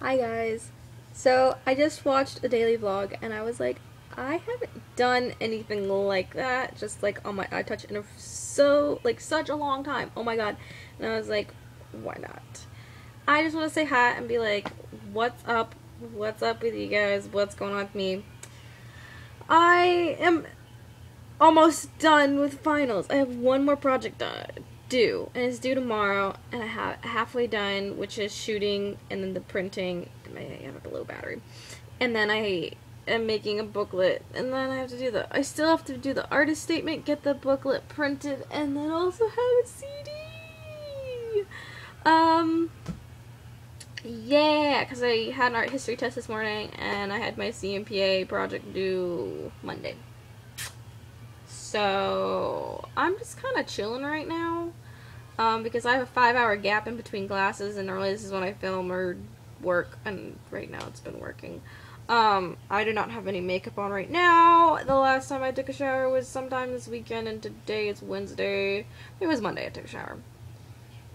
Hi guys. So I just watched a daily vlog and I was like, I haven't done anything like that, just like on my iTouch in a so like such a long time. Oh my god. And I was like, why not? I just want to say hi and be like, what's up? What's up with you guys? What's going on with me? I am almost done with finals. I have one more project done due, and it's due tomorrow, and I have halfway done, which is shooting and then the printing. I have a low battery, and then I am making a booklet, and then I have to do the. I still have to do the artist statement, get the booklet printed, and then also have a CD. Um. Yeah, because I had an art history test this morning, and I had my CMPA project due Monday. So I'm just kind of chilling right now um, because I have a five hour gap in between classes and normally this is when I film or work and right now it's been working. Um, I do not have any makeup on right now. The last time I took a shower was sometime this weekend and today is Wednesday. It was Monday I took a shower.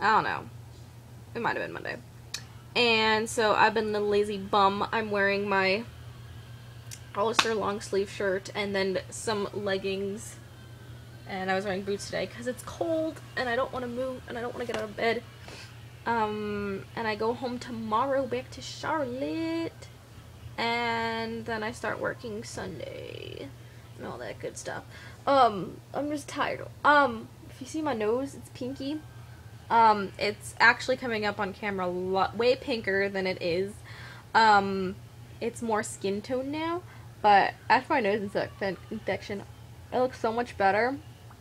I don't know. It might have been Monday. And so I've been the lazy bum. I'm wearing my Hollister long sleeve shirt and then some leggings and I was wearing boots today because it's cold and I don't want to move and I don't want to get out of bed. Um, and I go home tomorrow back to Charlotte and then I start working Sunday and all that good stuff. Um, I'm just tired. Um, if you see my nose, it's pinky. Um, it's actually coming up on camera lot, way pinker than it is. Um, it's more skin tone now, but after my nose infection, it looks so much better.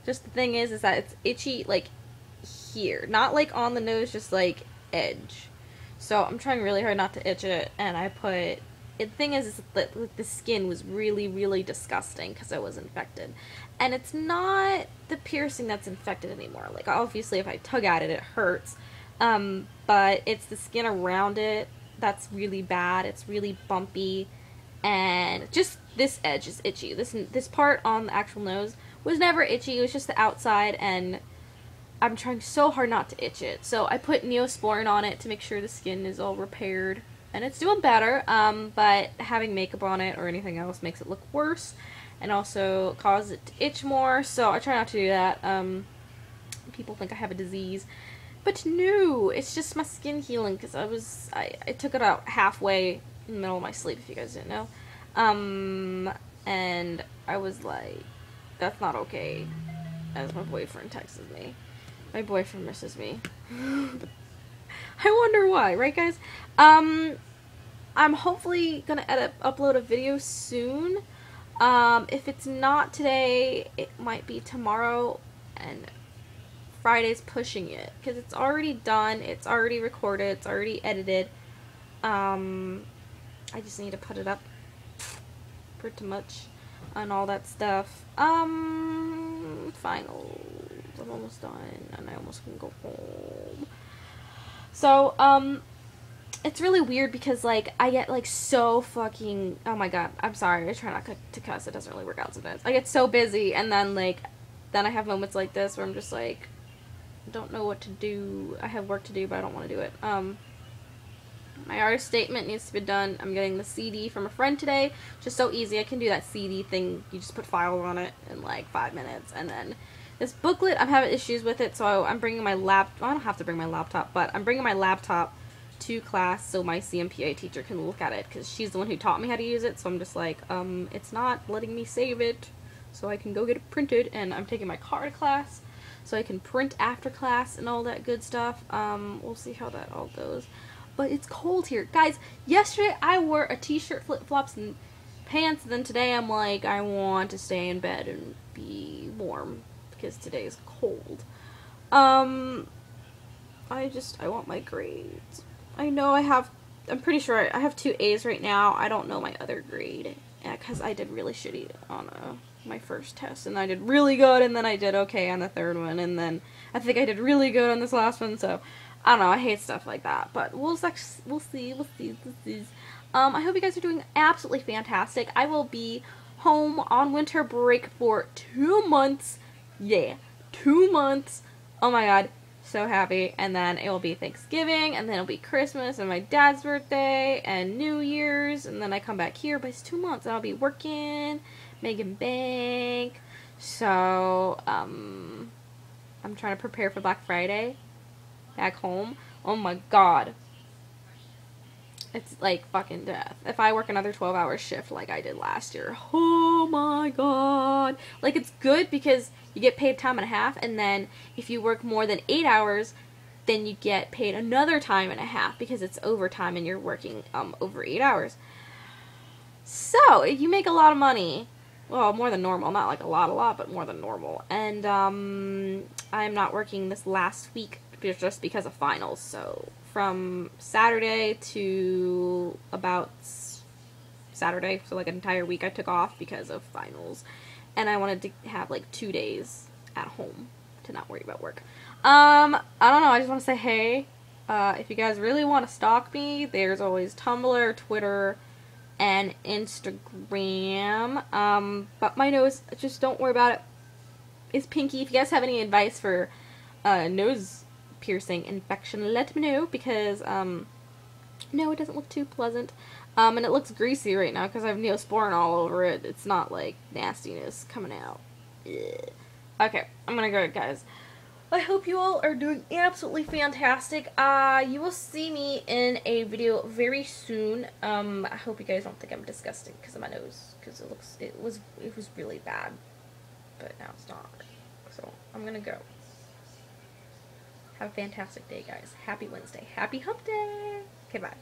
Just the thing is, is that it's itchy like here, not like on the nose, just like edge. So I'm trying really hard not to itch it, and I put. The thing is, is that the skin was really, really disgusting because I was infected, and it's not the piercing that's infected anymore. Like obviously, if I tug at it, it hurts, um, but it's the skin around it that's really bad. It's really bumpy, and just this edge is itchy. This this part on the actual nose was never itchy. It was just the outside, and I'm trying so hard not to itch it. So I put Neosporin on it to make sure the skin is all repaired, and it's doing better. Um, but having makeup on it or anything else makes it look worse, and also cause it to itch more. So I try not to do that. Um, people think I have a disease. But no, it's just my skin healing because I was I, I took it out halfway in the middle of my sleep if you guys didn't know. Um, and I was like, that's not okay. As my boyfriend texts me. My boyfriend misses me. I wonder why, right guys? Um, I'm hopefully gonna edit, upload a video soon. Um, if it's not today, it might be tomorrow, and Friday's pushing it because it's already done, it's already recorded, it's already edited. Um, I just need to put it up pretty much and all that stuff. Um, finals. I'm almost done, and I almost can go home. So, um, it's really weird because, like, I get, like, so fucking, oh my god, I'm sorry, I try not to cuss, it doesn't really work out sometimes. I get so busy, and then, like, then I have moments like this where I'm just, like, don't know what to do. I have work to do, but I don't want to do it. Um, my artist statement needs to be done. I'm getting the CD from a friend today. Just so easy. I can do that CD thing. You just put files on it in like five minutes. And then this booklet, I'm having issues with it. So I'm bringing my lap. Well, I don't have to bring my laptop, but I'm bringing my laptop to class so my CMPA teacher can look at it. Because she's the one who taught me how to use it. So I'm just like, um, it's not letting me save it. So I can go get it printed. And I'm taking my car to class. So I can print after class and all that good stuff. Um, we'll see how that all goes but it's cold here. Guys, yesterday I wore a t-shirt, flip-flops, and pants, and then today I'm like, I want to stay in bed and be warm, because today is cold. Um, I just, I want my grades. I know I have, I'm pretty sure I have two A's right now. I don't know my other grade, because I did really shitty on uh, my first test, and I did really good, and then I did okay on the third one, and then I think I did really good on this last one, so I don't know. I hate stuff like that, but we'll we'll see. We'll see. We'll see. Um, I hope you guys are doing absolutely fantastic. I will be home on winter break for two months. Yeah, two months. Oh my god, So happy. And then it will be Thanksgiving, and then it'll be Christmas, and my dad's birthday, and New Year's, and then I come back here, but it's two months, and I'll be working, making bank. So, um, I'm trying to prepare for Black Friday back home. Oh my god. It's like fucking death. If I work another 12 hour shift like I did last year, oh my god. Like it's good because you get paid time and a half, and then if you work more than eight hours, then you get paid another time and a half because it's overtime and you're working um, over eight hours. So you make a lot of money. Well, more than normal. Not like a lot, a lot, but more than normal. And um, I'm not working this last week just because of finals. So from Saturday to about Saturday, so like an entire week I took off because of finals. And I wanted to have like two days at home to not worry about work. Um, I don't know, I just want to say hey. Uh, if you guys really want to stalk me, there's always Tumblr, Twitter, and Instagram. Um, but my nose, just don't worry about it. It's pinky. If you guys have any advice for uh, nose piercing infection, let me know because, um, no, it doesn't look too pleasant. Um, and it looks greasy right now because I have neosporin all over it. It's not like nastiness coming out. Ugh. Okay, I'm gonna go, guys. I hope you all are doing absolutely fantastic. Uh, you will see me in a video very soon. Um, I hope you guys don't think I'm disgusting because of my nose, because it looks, it was, it was really bad, but now it's not. So, I'm gonna go. Have a fantastic day, guys. Happy Wednesday. Happy hump day. Okay, bye.